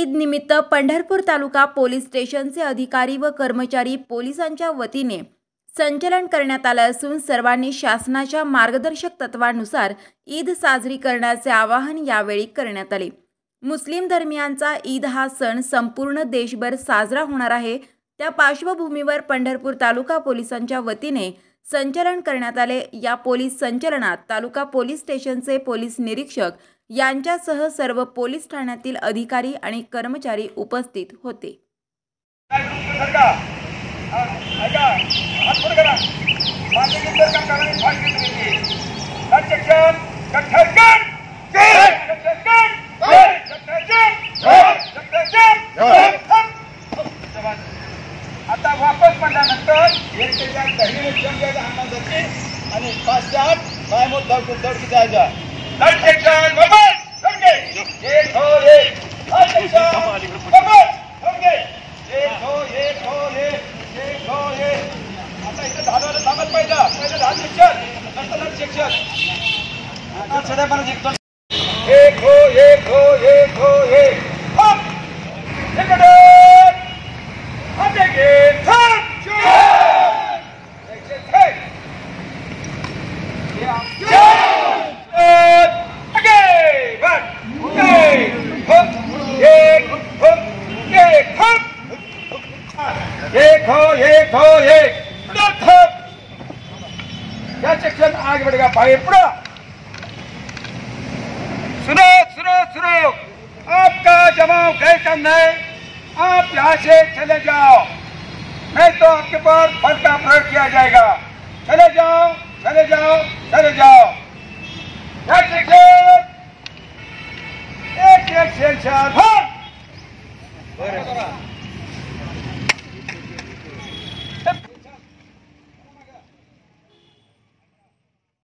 ईद निमित्त पंढरपूर तालुका पोलीस स्टेशनचे अधिकारी व कर्मचारी पोलिसांच्या वतीने संचलन करण्यात आलं असून सर्वांनी शासनाच्या मार्गदर्शक तत्वानुसार ईद साजरी करण्याचे आवाहन यावेळी करण्यात आले. मुस्लिम धर्मियांचा ईद हा सण संपूर्ण देशभर साजरा होणार आहे. त्या पार्श्वभूमीवर पंढरपूर तालुका पोलिसांच्या वतीने संचलन करण्यात आले. या पोलीस संचलनात तालुका पोलीस स्टेशनचे पोलीस निरीक्षक यांच्यासह सर्व पोलीस ठाण्यातील अधिकारी आणि कर्मचारी उपस्थित होते. आता वापस म्हणल्यानंतर एक त्याच्या दहीने आणि पाच चार आठ दौड दौडकी 최대 빠른 직선 예코 예코 예코 예 업! 헬가드! 한대기 턴! 슛! 넥션 택! 야! 야! 오케이! 반! 오케이! 헛! 예! 헛! 예! 헛! 예코 예코 예! 넛! 야! 섹션 아기 머리가 바위 뿌라! जवाब गए कम है आप यहाँ से चले जाओ। नहीं तो आपके पास फल का प्रयोग किया जाएगा। चले जाओ चले जाओ चले जाओ। एक एक शेर शाह